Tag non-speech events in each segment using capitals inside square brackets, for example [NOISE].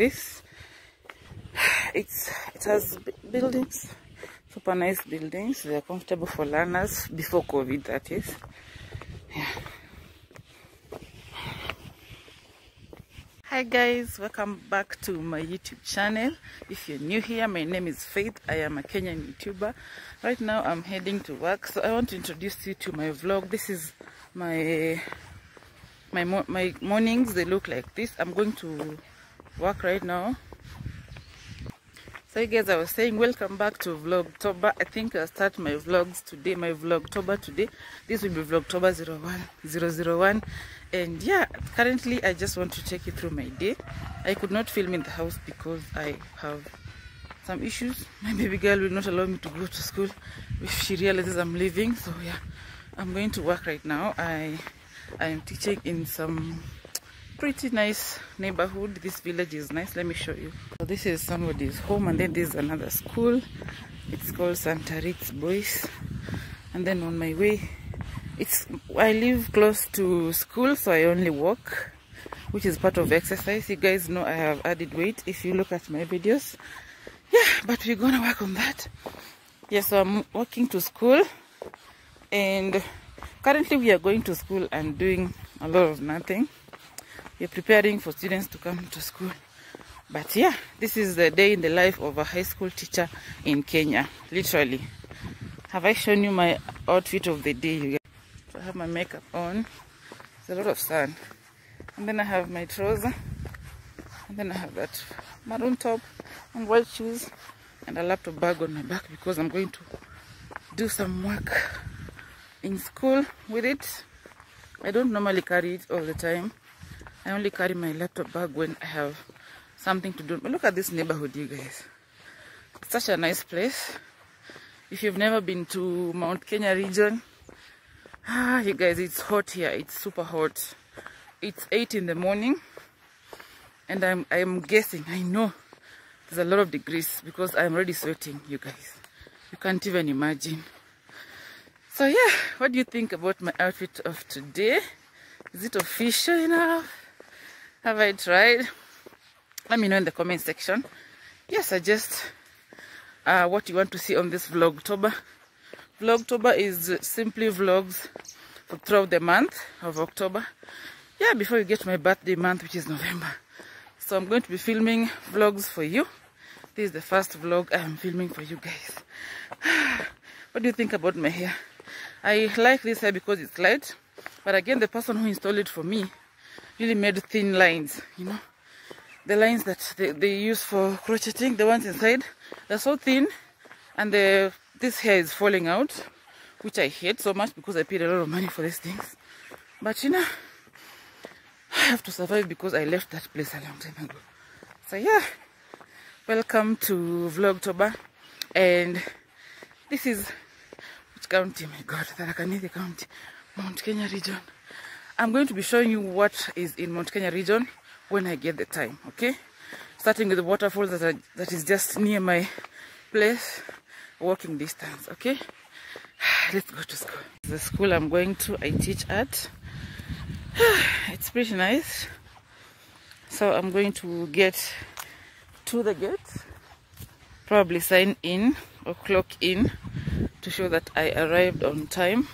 this. It's it has buildings super nice buildings. They are comfortable for learners before covid that is. Yeah. Hi guys. Welcome back to my youtube channel. If you're new here my name is faith. I am a kenyan youtuber. Right now i'm heading to work. So i want to introduce you to my vlog. This is my my my mornings. They look like this. I'm going to work right now. So you guys i was saying welcome back to vlogtober. I think i'll start my vlogs today my vlogtober today. This will be vlogtober 01 001 and yeah currently i just want to take you through my day. I could not film in the house because i have some issues. [LAUGHS] My baby girl will not allow me to go to school if she realizes i'm leaving. So yeah i'm going to work right now. I i am teaching in some pretty nice neighborhood. This village is nice. Let me show you. So this is somebody's home and then there's another school. It's called santa Ritz boys. And then on my way it's i live close to school so i only walk which is part of exercise. You guys know i have added weight. If you look at my videos yeah but we're gonna work on that. Yeah so i'm walking to school and currently we are going to school and doing a lot of nothing you're preparing for students to come to school. But yeah this is the day in the life of a high school teacher in kenya literally. Have i shown you my outfit of the day so i have my makeup on. There's a lot of sun. And then i have my trousers. and then i have that maroon top and white shoes and a laptop bag on my back because i'm going to do some work in school with it. I don't normally carry it all the time I only carry my laptop bag when I have something to do. But look at this neighborhood, you guys. It's such a nice place. If you've never been to Mount Kenya region, ah, you guys, it's hot here. It's super hot. It's 8 in the morning. And I'm, I'm guessing, I know there's a lot of degrees because I'm already sweating, you guys. You can't even imagine. So yeah, what do you think about my outfit of today? Is it official enough? Have I tried? Let me know in the comment section. Yes, suggest uh, what you want to see on this Vlogtober. Vlogtober is simply vlogs throughout the month of October. Yeah, before you get my birthday month, which is November. So I'm going to be filming vlogs for you. This is the first vlog I am filming for you guys. [SIGHS] what do you think about my hair? I like this hair because it's light. But again, the person who installed it for me really made thin lines, you know. The lines that they, they use for crocheting, the ones inside, they're so thin and the this hair is falling out, which I hate so much because I paid a lot of money for these things. But you know, I have to survive because I left that place a long time ago. So yeah, welcome to Vlogtober and this is which county, my god, Tharaka Nithi County, Mount Kenya region. I'm going to be showing you what is in Mount Kenya region when I get the time, okay? Starting with the waterfall that, are, that is just near my place, walking distance, okay? [SIGHS] Let's go to school. The school I'm going to, I teach at. [SIGHS] It's pretty nice. So I'm going to get to the gate, probably sign in or clock in to show that I arrived on time.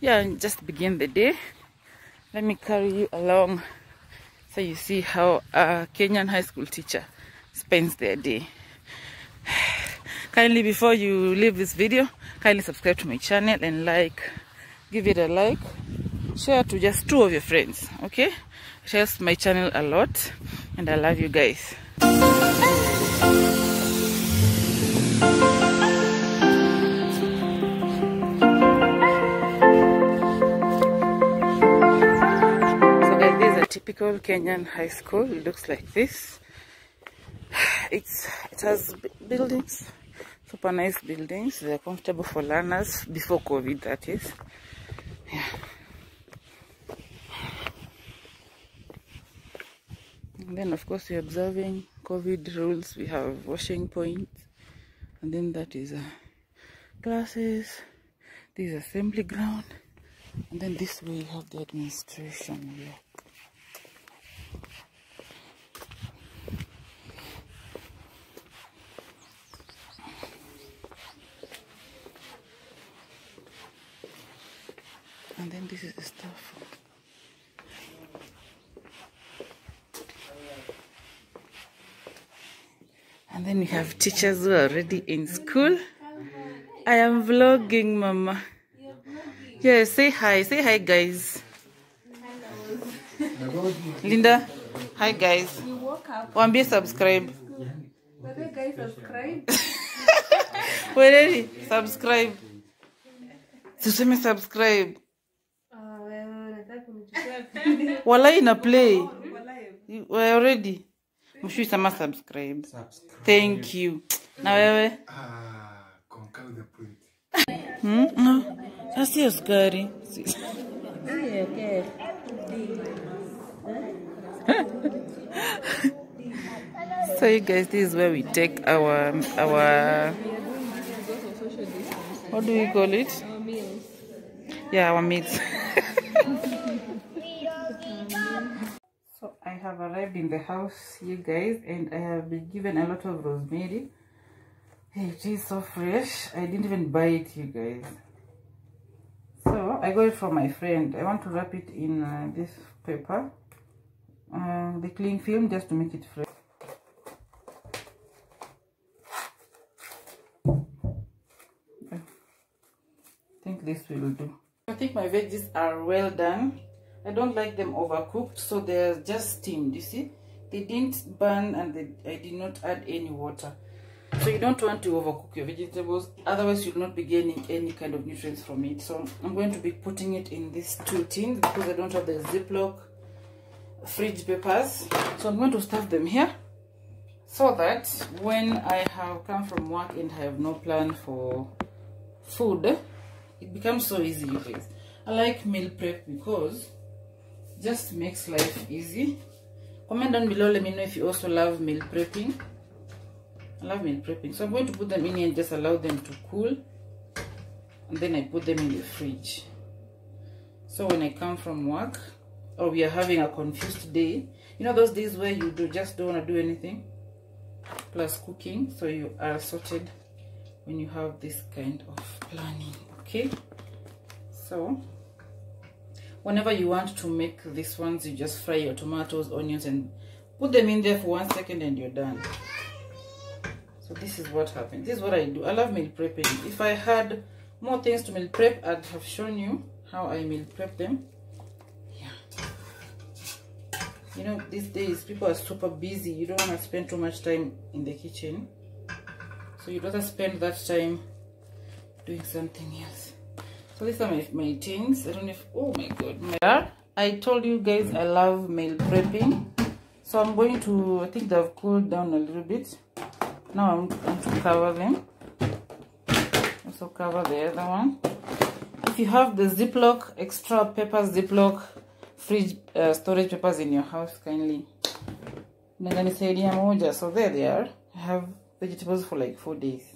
Yeah, and just begin the day let me carry you along so you see how a Kenyan high school teacher spends their day. [SIGHS] kindly before you leave this video, kindly subscribe to my channel and like, give it a like, share to just two of your friends, okay? Helps my channel a lot and I love you guys. Typical Kenyan high school. It looks like this. It's it has buildings, super nice buildings. They're comfortable for learners before COVID, that is. Yeah. And then of course we're observing COVID rules. We have washing points, and then that is uh, classes. This is assembly ground, and then this way you have the administration. Yeah. And then this is the stuff and then we have teachers who are already in school. I am vlogging mama. Yeah say hi say hi guys. Linda hi guys. Wambie subscribe. [LAUGHS] Weleli, subscribe. Tuseme subscribe Ah, wewe unataka kunichukua walai ina play. You- we already. Mshui sama subscribe. Thank you. Na wewe? Ah, conquer the point. hmm? no. Sasio sukari. Si- [LAUGHS] so you guys this is where we take our our what do we call it? Yeah our meats [LAUGHS] arrived in the house you guys and i have been given a lot of rosemary. It is so fresh. I didn't even buy it you guys. So i got it from my friend. I want to wrap it in uh, this paper uh, the cling film just to make it fresh. I think this will do. I think my veggies are well done. I don't like them overcooked, so they're just steamed, you see? They didn't burn and they, I did not add any water. So you don't want to overcook your vegetables, otherwise you'll not be gaining any kind of nutrients from it. So I'm going to be putting it in these two tins because I don't have the Ziploc fridge papers. So I'm going to stuff them here so that when I have come from work and I have no plan for food, it becomes so easy, you guys. I like meal prep because just makes life easy. Comment down below, let me know if you also love meal prepping. I love meal prepping. So I'm going to put them in here and just allow them to cool. And then I put them in the fridge. So when I come from work, or we are having a confused day, you know those days where you do just don't want to do anything? Plus cooking, so you are sorted when you have this kind of planning okay so whenever you want to make these ones you just fry your tomatoes onions and put them in there for one second and you're done. So this is what happens this is what i do. I love meal prepping if i had more things to meal prep i'd have shown you how i meal prep them. Yeah. You know these days people are super busy. You don't want to spend too much time in the kitchen. So you'd rather spend that time doing something else so these are my, my things. I don't know if oh my god my i told you guys i love meal prepping. So i'm going to i think they've cooled down a little bit. Now i'm going to cover them. Also cover the other one. If you have the ziploc extra paper ziploc fridge uh, storage papers in your house kindly. So there they are. I have vegetables for like four days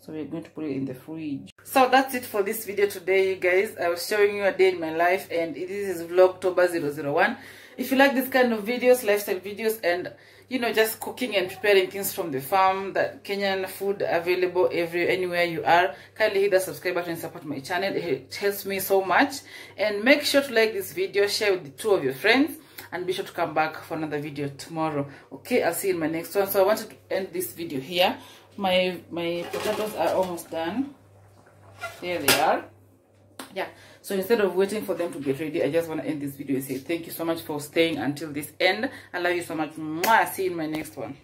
so we're going to put it in the fridge. So that's it for this video today you guys. I was showing you a day in my life and this is vlogtober 001 if you like this kind of videos lifestyle videos and you know just cooking and preparing things from the farm that kenyan food available every anywhere you are kindly hit the subscribe button and support my channel. It helps me so much. And make sure to like this video share with the two of your friends and be sure to come back for another video tomorrow. Okay i'll see you in my next one. So i wanted to end this video here my my potatoes are almost done. There they are. Yeah. So instead of waiting for them to get ready i just want to end this video and say thank you so much for staying until this end. I love you so much. Mwah. see you in my next one